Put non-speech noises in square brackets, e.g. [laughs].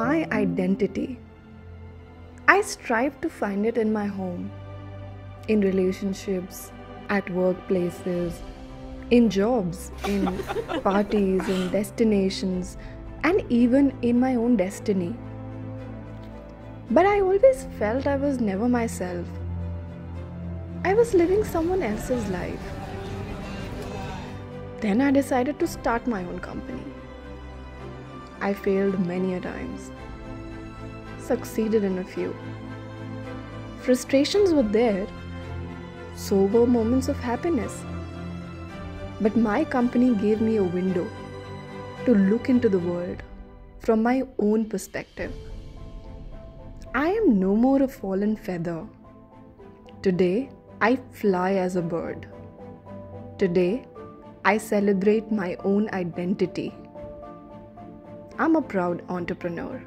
my identity. I strive to find it in my home, in relationships, at workplaces, in jobs, in [laughs] parties, in destinations, and even in my own destiny. But I always felt I was never myself. I was living someone else's life. Then I decided to start my own company. I failed many a times, succeeded in a few. Frustrations were there, so were moments of happiness. But my company gave me a window to look into the world from my own perspective. I am no more a fallen feather. Today, I fly as a bird. Today, I celebrate my own identity. I'm a proud entrepreneur.